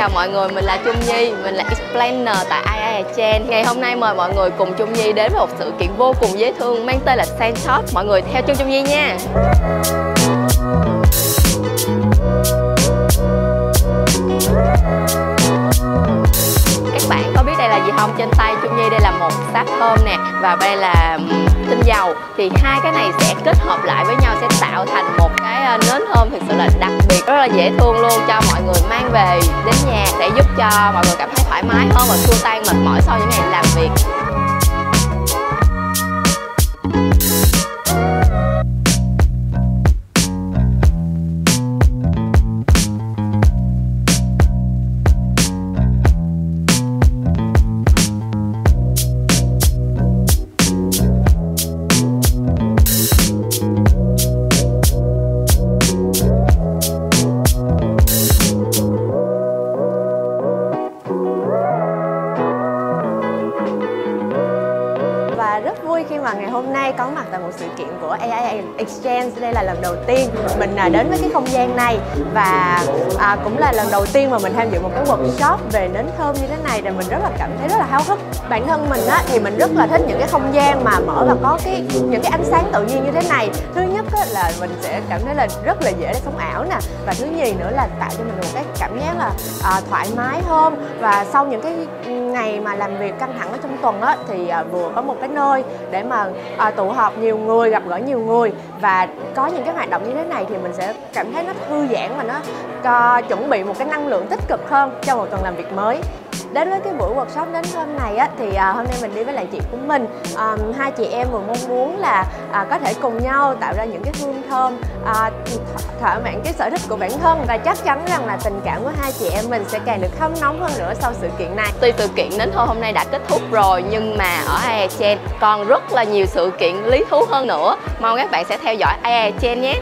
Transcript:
Chào mọi người, mình là Trung Nhi, mình là explainer tại AI Chen. Ngày hôm nay mời mọi người cùng Trung Nhi đến với một sự kiện vô cùng dễ thương mang tên là Sandtop. Mọi người theo chân Trung Nhi nha. Các bạn có biết đây là gì không? Trên tay Trung Nhi đây là một sáp thơm nè và đây là tinh dầu. Thì hai cái này sẽ kết hợp lại với nhau sẽ tạo thành một cái ờ, là dễ thương luôn, cho mọi người mang về đến nhà sẽ giúp cho mọi người cảm thấy thoải mái hơn và xua tan mệt mỏi sau những ngày làm việc. Và rất vui khi mà ngày hôm nay có mặt tại một sự kiện của AI Exchange. Đây là lần đầu tiên mình à, đến với cái không gian này và à, cũng là lần đầu tiên mà mình tham dự một cái workshop về nến thơm như thế này thì mình rất là cảm thấy rất là háo hức. Bản thân mình á thì mình rất là thích những cái không gian mà mở và có cái những cái ánh sáng tự nhiên như thế này. Thứ nhất á, là mình sẽ cảm thấy là rất là dễ để sống ảo nè. Và thứ nhì nữa là tạo cho mình một cái cảm giác là à, thoải mái hơn. Và sau những cái ngày mà làm việc căng thẳng ở trong tuần á thì à, vừa có một cái nơi để mà à, tụ họp nhiều người gặp gỡ nhiều người. Và có những cái hoạt động như thế này thì mình sẽ cảm thấy nó thư giãn và nó à, chuẩn bị một cái năng lượng tích cực hơn cho một tuần làm việc mới đến với cái buổi workshop đến hôm này á thì à, hôm nay mình đi với lại chị của mình à, hai chị em vừa mong muốn là à, có thể cùng nhau tạo ra những cái hương thơm à, thỏa mãn cái sở thích của bản thân và chắc chắn rằng là tình cảm của hai chị em mình sẽ càng được hâm nóng hơn nữa sau sự kiện này Tuy sự kiện đến thôi hôm nay đã kết thúc rồi nhưng mà ở AI còn rất là nhiều sự kiện lý thú hơn nữa. Mong các bạn sẽ theo dõi AI nhé.